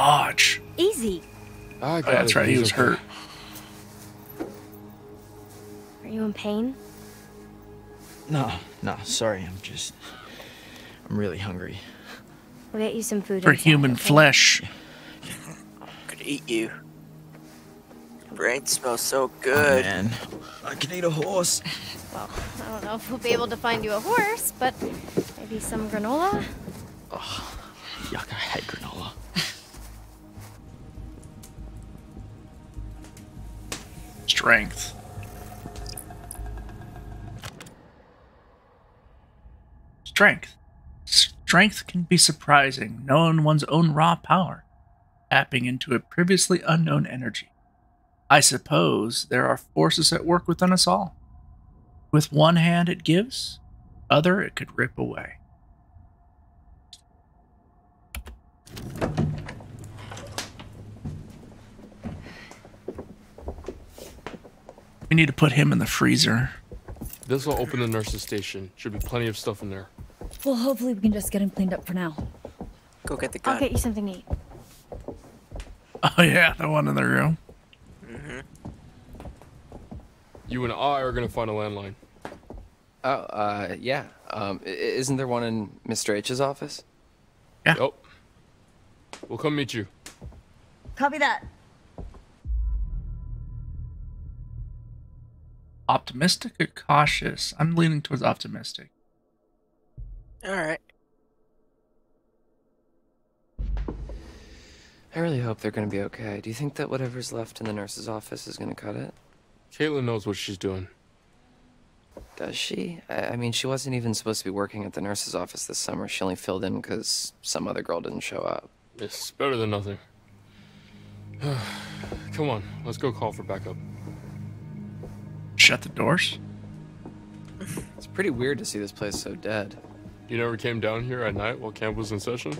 Lodge. Easy. I Oh, that's right. He was hurt. Are you in pain? No, no, sorry. I'm just. I'm really hungry. We'll get you some food. For inside, human okay? flesh. Could eat you. Brain smells so Oh, good. man. I can eat a horse. Well, I don't know if we'll be able to find you a horse, but maybe some granola. Oh, Yuck, I hate granola. Strength. Strength. Strength can be surprising, knowing one's own raw power, tapping into a previously unknown energy. I suppose there are forces at work within us all. With one hand it gives, other it could rip away. We need to put him in the freezer. This will open the nurse's station. Should be plenty of stuff in there. Well, hopefully we can just get him cleaned up for now. Go get the gun. I'll get you something to eat. Oh yeah, the one in the room. Mm -hmm. You and I are gonna find a landline. Oh, uh, yeah. Um, isn't there one in Mr. H's office? Yeah. Yep. We'll come meet you. Copy that. Optimistic or cautious? I'm leaning towards optimistic. All right. I really hope they're gonna be okay. Do you think that whatever's left in the nurse's office is gonna cut it? Kaitlyn knows what she's doing. Does she? I, I mean, she wasn't even supposed to be working at the nurse's office this summer. She only filled in because some other girl didn't show up. It's better than nothing. Come on, let's go call for backup. Shut the doors. It's pretty weird to see this place so dead. You never came down here at night while camp was in session?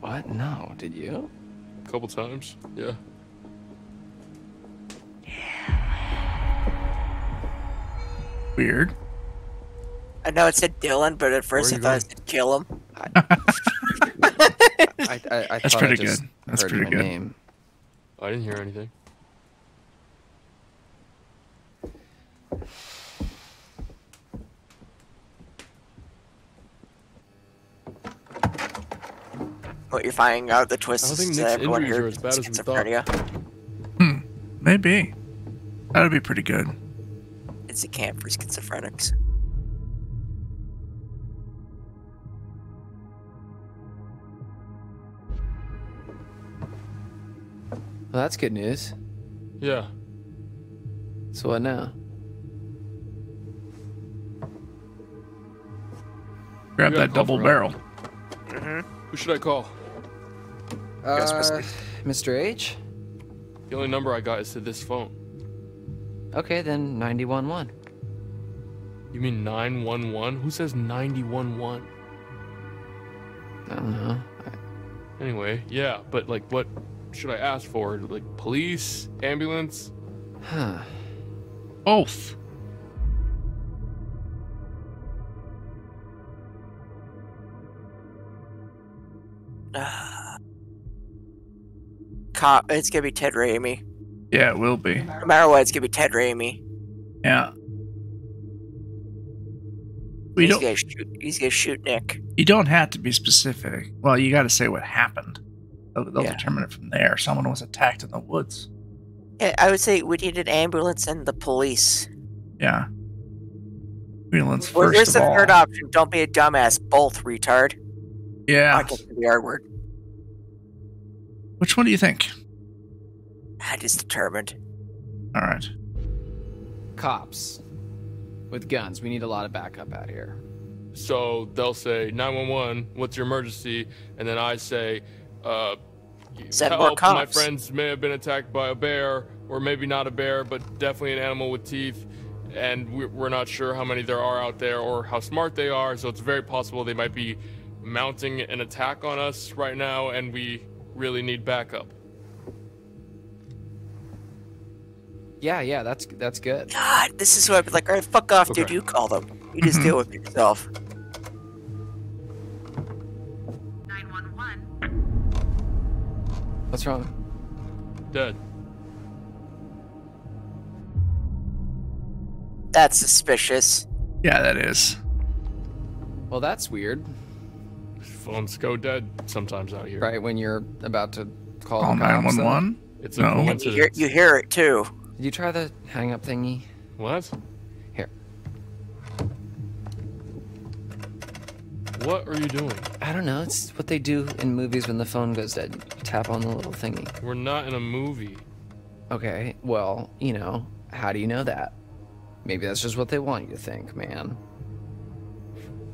What? No, did you? A couple times, yeah. Weird. I know it said Dylan, but at first I thought going? it said kill him. I, I, I That's thought I pretty good. That's pretty good. name. I didn't hear anything. What you're finding out the twist I don't think is Nick's that everyone injuries here are as bad as we thought. schizophrenia. Hmm, maybe. That would be pretty good. It's a camp for schizophrenics. Well, that's good news. Yeah. So what now? Grab that call double for barrel. Who should I call? Uh, Mr. Mr. H? The only number I got is to this phone. Okay, then 911. You mean 911? Who says 911? I don't know. Anyway, yeah, but like what should I ask for? Like police, ambulance? Huh. Both. Cop, it's gonna be Ted Raimi. Yeah, it will be. No matter what, it's gonna be Ted Raimi. Yeah. We he's don't. gonna shoot. He's gonna shoot Nick. You don't have to be specific. Well, you got to say what happened. They'll, they'll Yeah. determine it from there. Someone was attacked in the woods. Yeah, I would say we need an ambulance and the police. Yeah. Ambulance Well, first here's the all. third option. Don't be a dumbass. Both retard. Yeah. I the R word. Which one do you think? I just determined. All right. Cops. With guns. We need a lot of backup out here. So they'll say 911, what's your emergency? And then I say, uh, Send help, more my friends may have been attacked by a bear, or maybe not a bear, but definitely an animal with teeth. And we're we're not sure how many there are out there or how smart they are, so it's very possible they might be mounting an attack on us right now, and we really need backup. Yeah, yeah, that's that's good. God, this is what I'd be like. All right, fuck off, dude. You call them. You just deal with it yourself. What's wrong? Dead. That's suspicious. Yeah, that is. Well, that's weird. Phones go dead sometimes out here. Right when you're about to call Call the cops, then. 911. It's a No. You hear, you hear it too. Did you try the hang up thingy? What? Here. What are you doing? I don't know. It's what they do in movies when the phone goes dead. You tap on the little thingy. We're not in a movie. Okay, well, you know, how do you know that? Maybe that's just what they want you to think, man.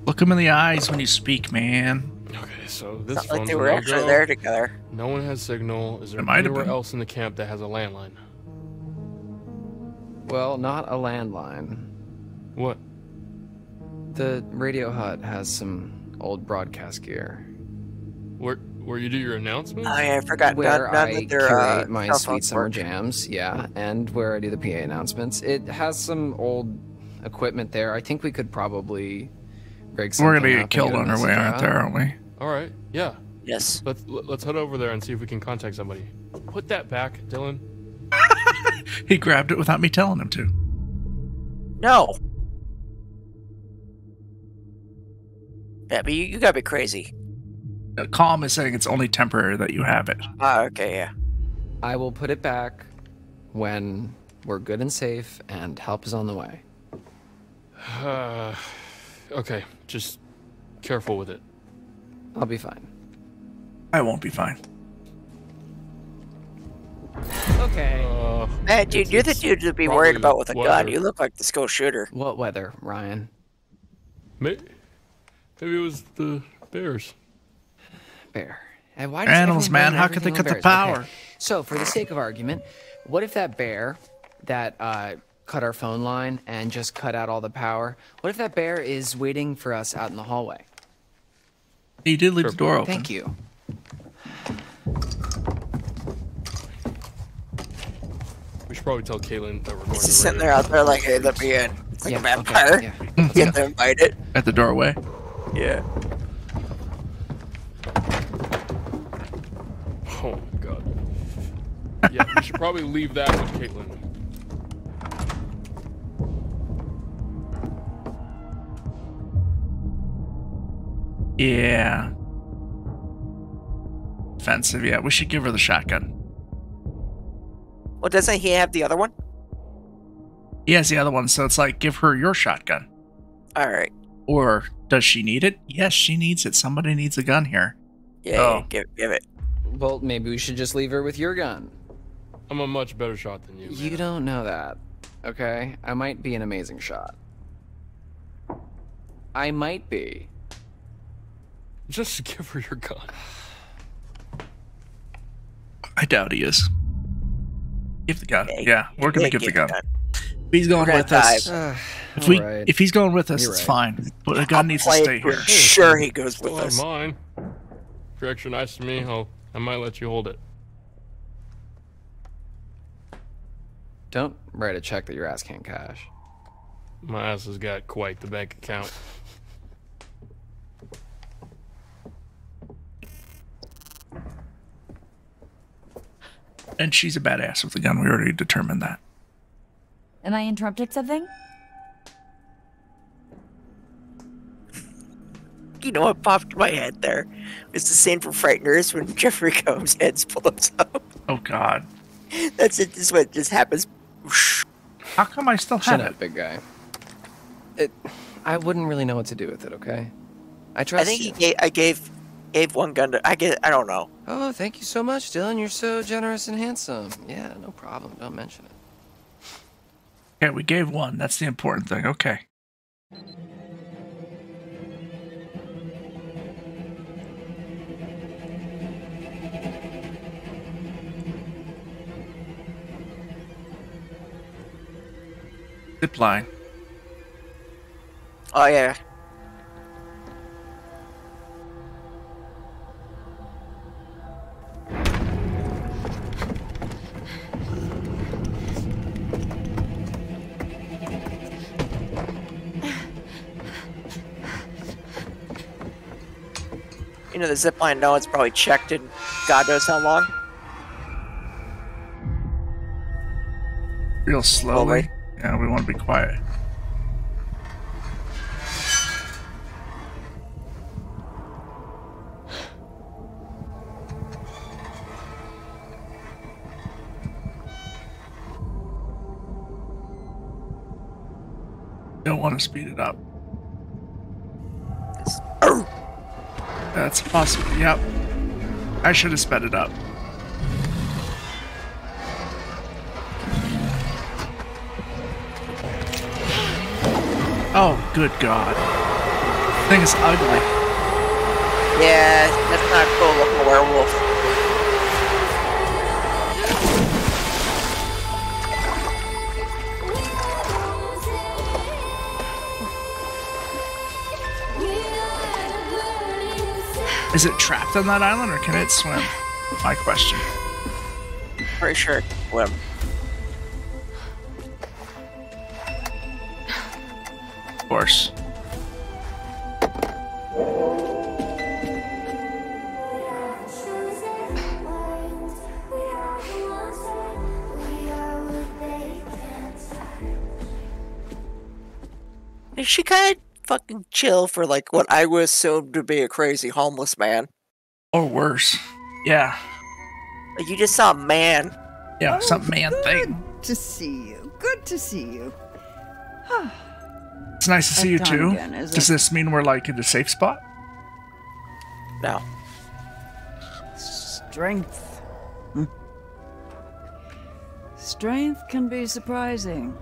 Look him in the eyes when you speak, man. Okay, so this Not like they were actually no-go. there together. No one has signal. Is there It might have anywhere been. else in the camp that has a landline? Well, not a landline. What? The radio hut has some old broadcast gear. Where where you do your announcements? Oh yeah, I forgot. Where none, none I of their, curate uh, my sweet summer work. jams, yeah, and where I do the PA announcements. It has some old equipment there. I think we could probably rig something We're gonna up get killed on our way, message aren't out. there, aren't we? All right. Yeah. Yes. Let's let's head over there and see if we can contact somebody. Put that back, Dylan. He grabbed it without me telling him to. No. Yeah, but you, you gotta be crazy. Uh, Calm is saying it's only temporary that you have it. Ah, okay, yeah. I will put it back when we're good and safe and help is on the way. Uh, okay, just careful with it. I'll be fine. I won't be fine. Okay. Uh, Man, dude, you're the dude to be worried about with a gun. You look like the school shooter. What weather, Ryan? maybe, maybe it was the bears. Bear. And why Animals, man. How could they everything cut the power? Okay. So, for the sake of argument, what if that bear that uh, cut our phone line and just cut out all the power? What if that bear is waiting for us out in the hallway? He did leave Sure. the door open. Thank you. We should probably tell Kaitlyn that we're going He's to just sitting there out there like, hey, let me in. It's like Yeah, a vampire. Okay, yeah. Get them invited. At the doorway. Yeah. Oh my god. Yeah, we should probably leave that with Kaitlyn. Yeah. Offensive, yeah. We should give her the shotgun. Well, doesn't he have the other one? He has the other one, so it's like, give her your shotgun. All right. Or does she need it? Yes, she needs it. Somebody needs a gun here. Yeah, Oh. give, give it. Well, maybe we should just leave her with your gun. I'm a much better shot than you. You man. don't know that, okay? I might be an amazing shot. I might be. Just give her your gun. I doubt he is. Give the gun. Yeah, Yeah, we're gonna yeah, give the give gun. the gun. If he's going We're with us, dive. Uh, if we, Alright. if he's going with us, You're it's right. fine. But the gun I'll needs to stay here. Sure, he goes with Still have us. mine. If you're extra nice to me, I'll, I might let you hold it. Don't write a check that your ass can't cash. My ass has got quite the bank account. And she's a badass with a gun. We already determined that. Am I interrupted something? You know what popped in my head there? It's the same from Frighteners when Jeffrey Combs' head blows up. Oh God. That's it. This what just happens. How come I still Shut have up, big guy. It. I wouldn't really know what to do with it. Okay. I trust I think he you. gave, I gave gave one gun to. I get. I don't know. Oh, thank you so much, Dylan. You're so generous and handsome. Yeah, no problem. Don't mention it. Okay, we gave one. That's the important thing. Okay. Zip line. Oh yeah. You know, the zipline, no one's probably checked in God knows how long. Real slowly. Yeah, we want to be quiet. Don't want to speed it up. That's possible. Yep. I should have sped it up. Oh, good God. Thing is ugly. Yeah, that's not cool looking werewolf. Is it trapped on that island or can it swim? My question. Pretty sure. Well, Of course. she kind of fucking chill for like what I would assume to be a crazy homeless man. Or worse. Yeah. You just saw a man. Yeah, Oh, some man good thing. to see you. Good to see you. It's nice to see you too. time again, Does it? this mean we're like in a safe spot? No. Strength. Hmm. Strength can be surprising.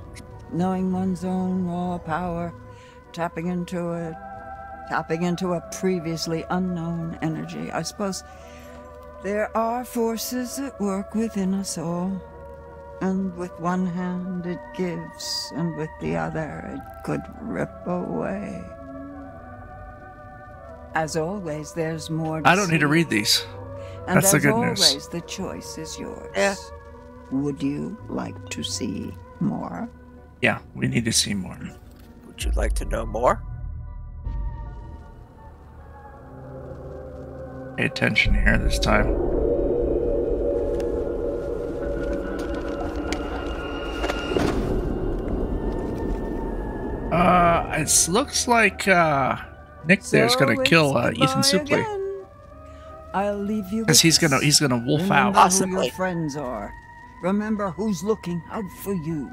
Knowing one's own raw power, tapping into it, tapping into a previously unknown energy. I suppose there are forces at work within us all. And with one hand it gives, and with the other it could rip away. As always, there's more. I don't need to read these. And That's the as good always, news. the choice is yours. Yeah. Would you like to see more? Yeah, we need to see more. Would you like to know more? Pay attention here this time. Uh, it looks like uh, Nick there's gonna kill uh, Ethan goodbye Suplee again. I'll leave you because he's gonna he's gonna wolf Remember out. who Possibly. your friends are. Remember who's looking out for you.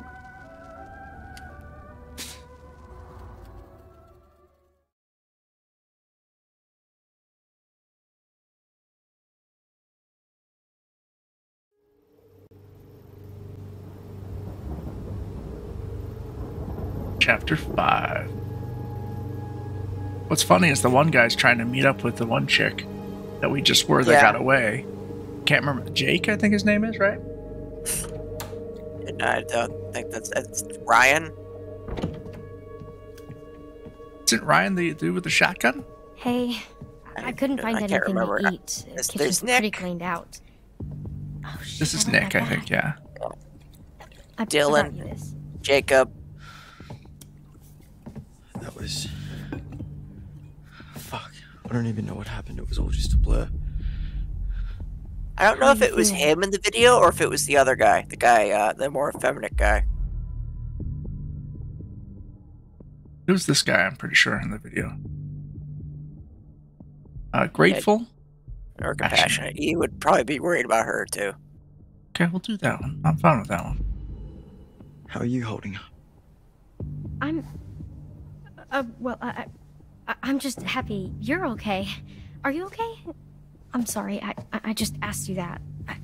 Chapter five. What's funny is the one guy's trying to meet up with the one chick that we just were that Yeah. got away. Can't remember Jake, I think his name is right. I don't think that's, that's Ryan. Isn't Ryan the dude with the shotgun? Hey, I couldn't find I anything remember. to eat. The kitchen's there's pretty cleaned out. Oh, shit, This is I Nick, that I think. Yeah. I Dylan. brought you this. Jacob. That was. Fuck. I don't even know what happened. It was all just a blur. I don't know if it was him in the video or if it was the other guy, the guy, uh, the more effeminate guy. It was this guy? I'm pretty sure in the video. Uh, grateful. Or compassionate. You would probably be worried about her too. Okay, we'll do that one. I'm fine with that one. How are you holding up? I'm. Uh, well, I, I, I'm just happy you're okay. Are you okay? I'm sorry. I, I I just asked you that. I,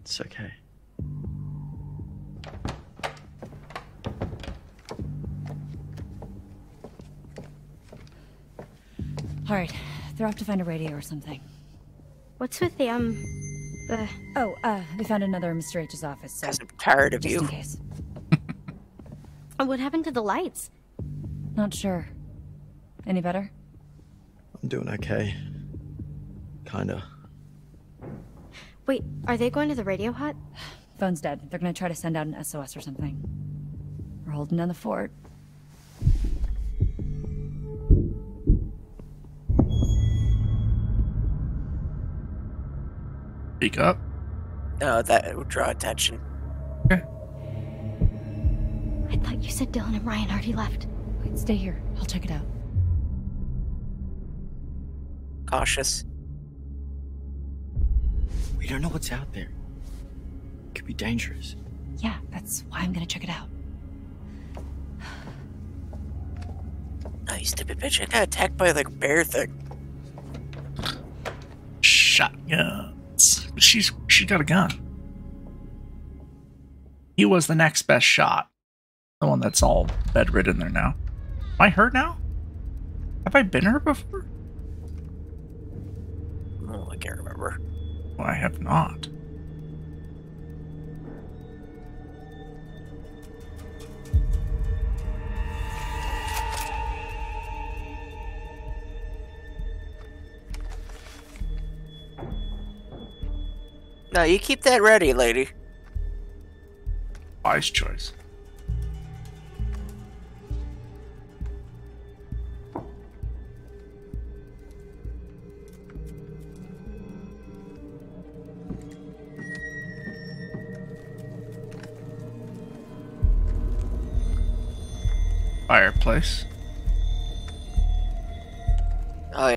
It's okay. All right, they're off to find a radio or something. what's with the um, the? Oh, uh, we found another in Mr. H's office, so Because I'm tired of just you. in case. What happened to the lights? Not sure. Any better? I'm doing okay. Kinda. Wait, are they going to the radio hut? Phone's dead. They're gonna try to send out an SOS or something. We're holding down the fort. Speak up. No, that would draw attention. Okay. I thought you said Dylan and Ryan already left. Wait, stay here. I'll check it out. Cautious. We don't know what's out there. It Could be dangerous. Yeah, that's why I'm gonna check it out. Oh, you stupid bitch. I got attacked by like bear thing. Shotguns. But she's she got a gun. He was the next best shot. The one that's all bedridden there now. Am I hurt now? Have I been hurt before? Oh, I can't remember. Well, I have not. No, you keep that ready, lady. Wise choice. Fireplace. Oh, yeah.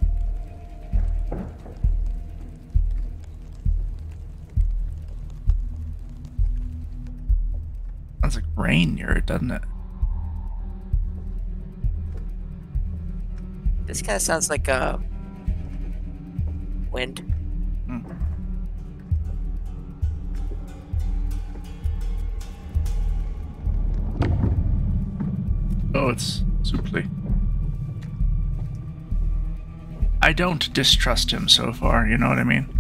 Sounds like rain near it, doesn't it? This kind of sounds like uh, wind. Oh, it's Suplee. I don't distrust him so far. You know what I mean?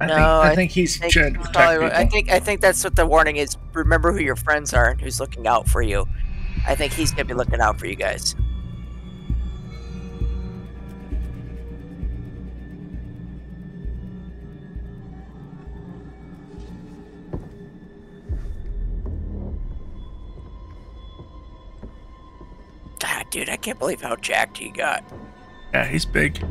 I No, think I I think he's think trying to protect I think I think that's what the warning is. Remember who your friends are and who's looking out for you. I think he's gonna be looking out for you guys. Can't believe how jacked he got. Yeah, he's big.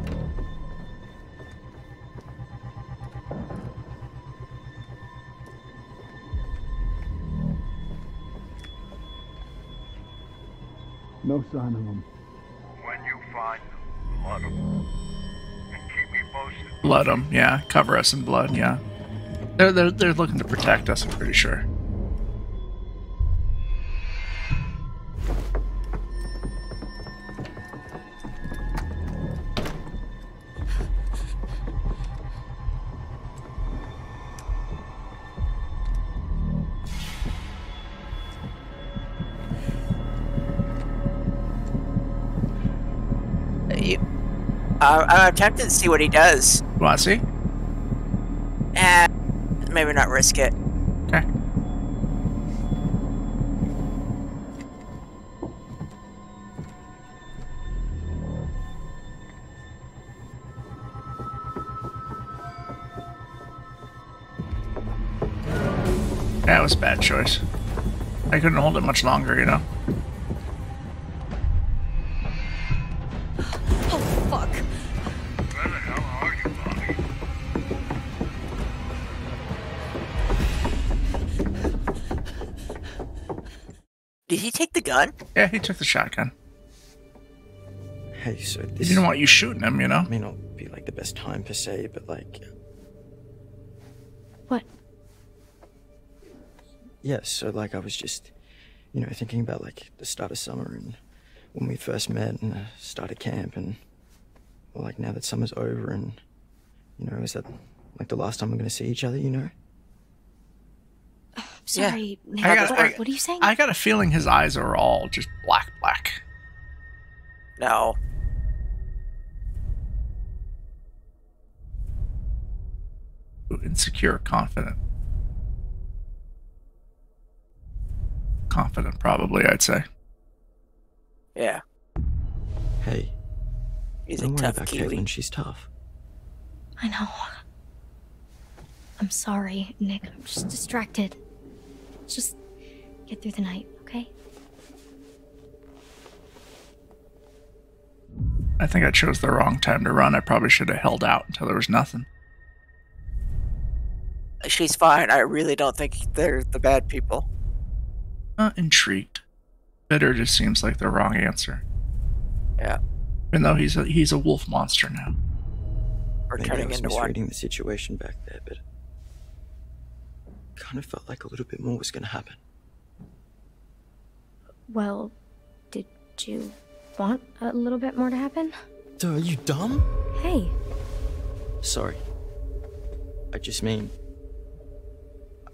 No sign of him. When you find them, let them. And keep me posted. Blood him, yeah. Cover us in blood, yeah. They're they're they're looking to protect us. I'm pretty sure. Uh, I'm tempted to see what he does. Want to see? Eh, maybe not risk it. Okay. That was a bad choice. I couldn't hold it much longer, you know. He take the gun? Yeah, he took the shotgun. Hey, so He this didn't want you shooting him, you know. may not be like the best time per se, but like, What? yeah. So like, I was just, you know, thinking about like the start of summer and when we first met and uh, started camp and well, like now that summer's over and you know, is that like the last time we're gonna see each other? You know? Sorry, Nick. I got- what, I- what are you saying? I got a feeling his eyes are all just black, black. No. Insecure, confident. Confident, probably, I'd say. Yeah. Hey, He's don't a worry tough about Kiwi. Kaitlyn. She's tough. I know. I'm sorry, Nick. I'm just distracted. Let's just get through the night, okay? I think I chose the wrong time to run. I probably should have held out until there was nothing. She's fine. I really don't think they're the bad people. Uh, intrigued. Bitter just seems like the wrong answer. Yeah. Even though he's a he's a wolf monster now. Or Maybe I turning was into one. misreading the situation back there, but kind of felt like a little bit more was going to happen. Well, did you want a little bit more to happen? Duh, are you dumb? Hey, Sorry. I just mean,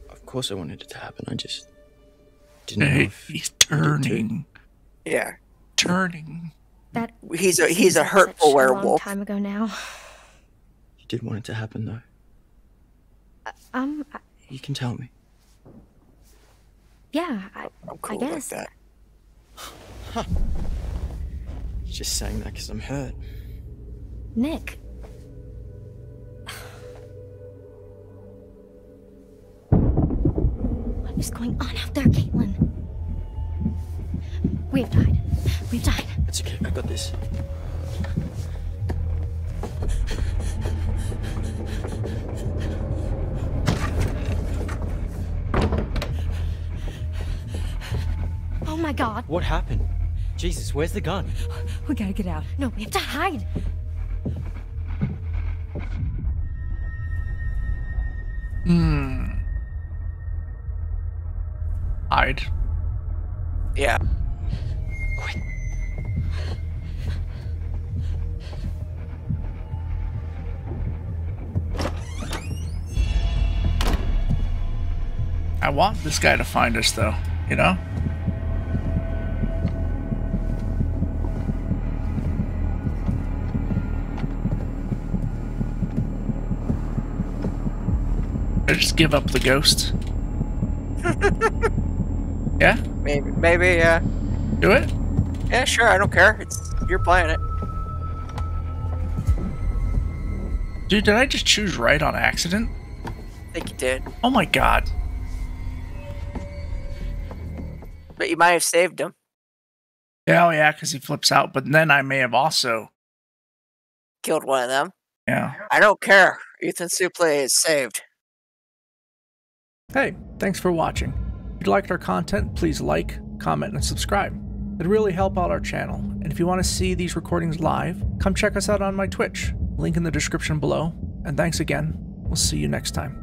of course I wanted it to happen. I just didn't know Hey, if he's you did too. turning, Yeah. turning. that He's a he's a hurtful such a long werewolf. time ago now. You did want it to happen, though. Um, I, You can tell me. yeah, I, I'm I guess. like that. You're just saying that because I'm hurt. Nick. What is going on out there, Kaitlyn? We've died. We've died. It's okay. I got this. Oh my god. What happened? Jesus, where's the gun? We gotta get out. No, we have to hide. Hmm. Hide. Yeah. I want this guy to find us, though. You know. Just give up the ghost. yeah, Maybe maybe yeah. do it. Yeah, sure. I don't care. It's you're playing it. Dude, did I just choose right on accident? I think you did, Oh my god. but you might have saved him. Yeah, oh yeah, because he flips out. But then I may have also. Killed one of them. Yeah. I don't care. Ethan Suplee is saved. Hey, thanks for watching. If you liked our content, please like, comment, and subscribe. It'd really help out our channel. And if you want to see these recordings live, come check us out on my Twitch. Link in the description below. And thanks again. We'll see you next time.